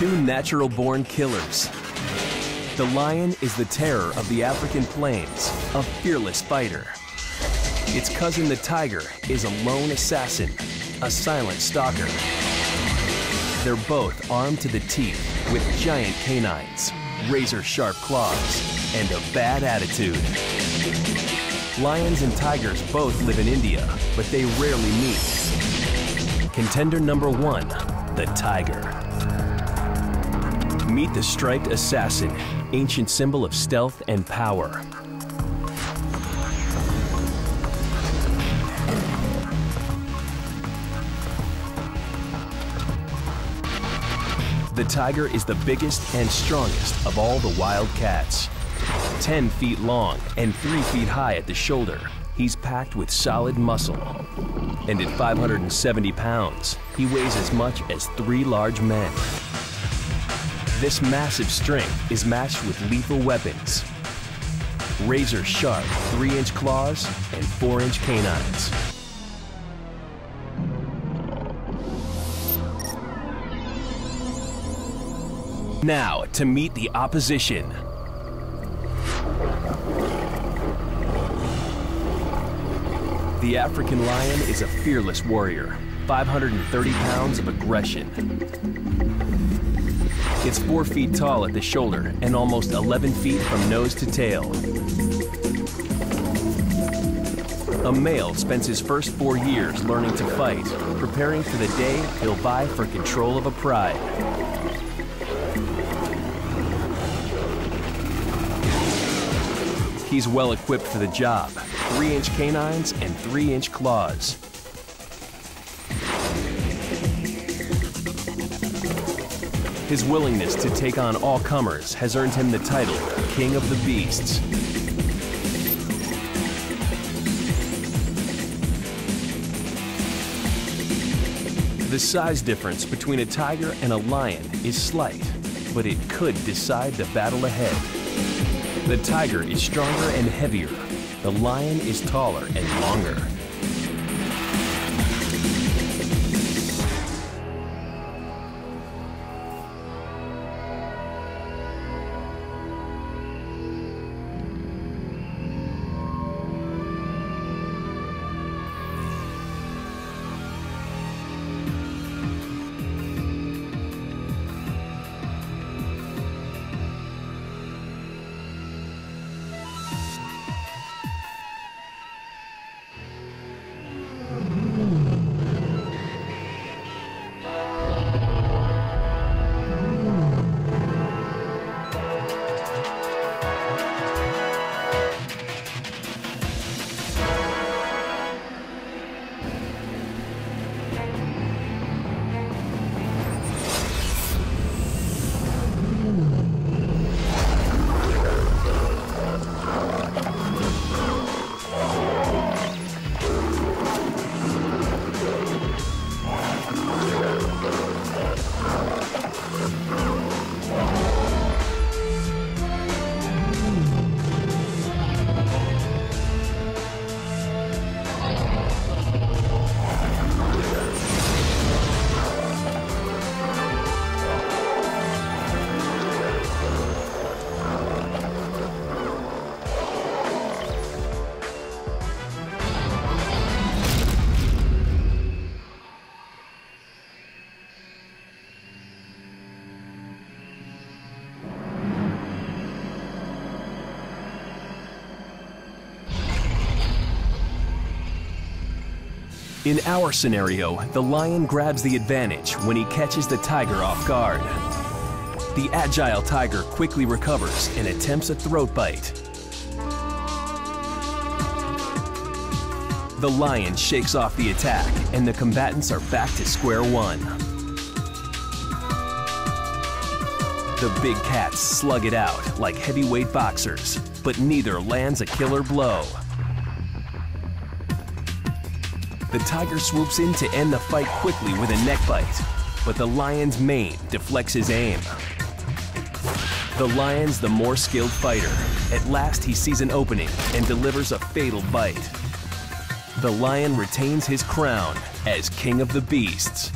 Two natural-born killers. The lion is the terror of the African plains, a fearless fighter. Its cousin the tiger is a lone assassin, a silent stalker. They're both armed to the teeth with giant canines, razor-sharp claws, and a bad attitude. Lions and tigers both live in India, but they rarely meet. Contender number one, the tiger. Meet the striped assassin, ancient symbol of stealth and power. The tiger is the biggest and strongest of all the wild cats. 10 feet long and 3 feet high at the shoulder, he's packed with solid muscle. And at 570 pounds, he weighs as much as three large men. This massive strength is matched with lethal weapons. Razor sharp 3 inch claws and 4 inch canines. Now, to meet the opposition. The African lion is a fearless warrior, 530 pounds of aggression. It's 4 feet tall at the shoulder and almost 11 feet from nose to tail. A male spends his first four years learning to fight, preparing for the day he'll vie for control of a pride. He's well equipped for the job. Three inch canines and three inch claws. His willingness to take on all comers has earned him the title King of the Beasts. The size difference between a tiger and a lion is slight, but it could decide the battle ahead. The tiger is stronger and heavier. The lion is taller and longer. In our scenario, the lion grabs the advantage when he catches the tiger off guard. The agile tiger quickly recovers and attempts a throat bite. The lion shakes off the attack and the combatants are back to square one. The big cats slug it out like heavyweight boxers, but neither lands a killer blow. The tiger swoops in to end the fight quickly with a neck bite, but the lion's mane deflects his aim. The lion's the more skilled fighter. At last he sees an opening and delivers a fatal bite. The lion retains his crown as king of the beasts.